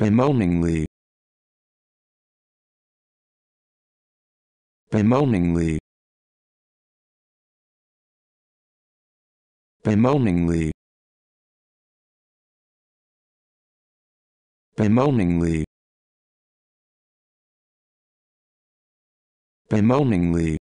bemoaningly. Bemoaningly. Bemoaningly. Bemoaningly. Bemoaningly.